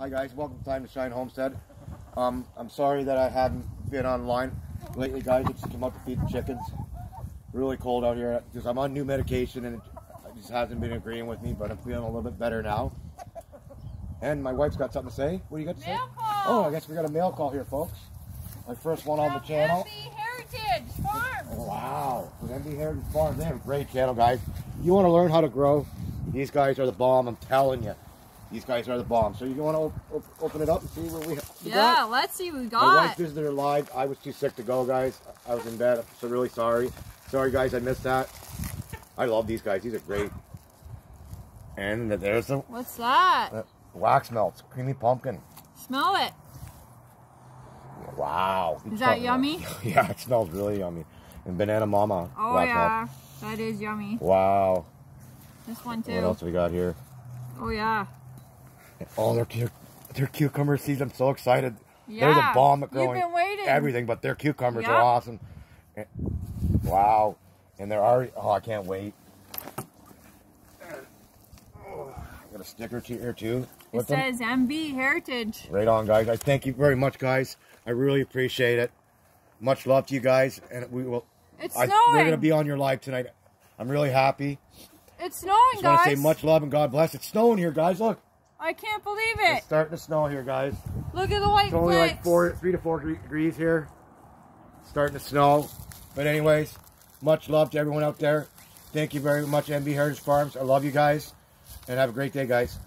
Hi guys, welcome to Time to Shine Homestead. Um, I'm sorry that I haven't been online lately, guys. I just came up to feed the chickens. Really cold out here because I'm on new medication and it just hasn't been agreeing with me, but I'm feeling a little bit better now. And my wife's got something to say. What do you got to say? Mail call. Oh, I guess we got a mail call here, folks. My first one on the channel. MB Heritage Farms. Wow, with MB Heritage Farms, they have a great channel, guys. You want to learn how to grow? These guys are the bomb. I'm telling you, these guys are the bomb. So you want to op op open it up and see what we, we Yeah, got? let's see what we got. My wife her live. I was too sick to go, guys. I was in bed, so really sorry. Sorry, guys, I missed that. I love these guys. These are great. And there's the What's that? uh, wax melts, creamy pumpkin. Smell it. Wow. Is that yummy? yeah, it smells really yummy. And banana mama. Oh wax yeah, that is yummy. Wow. This one too. What else we got here? Oh yeah. Oh, their their cucumber seeds. I'm so excited. Yeah. They're the bomb at You've growing been waiting. everything, but their cucumbers Yep. are awesome. And- Wow. And they're already. Oh, I can't wait. Oh, got a sticker to here too. It them. says MB Heritage. Right on, guys. I thank you very much, guys. I really appreciate it. Much love to you guys, and we will. It's I, snowing. we're gonna be on your live tonight. I'm really happy. It's snowing, Just want guys. to say much love and God bless. It's snowing here, guys. Look, I can't believe it. it's it. starting to snow here, guys. Look at the white It's only flakes. like four, three to four degrees here. Starting to snow. But anyways, much love to everyone out there. Thank you very much, MB Heritage Farms. I love you guys. And have a great day, guys.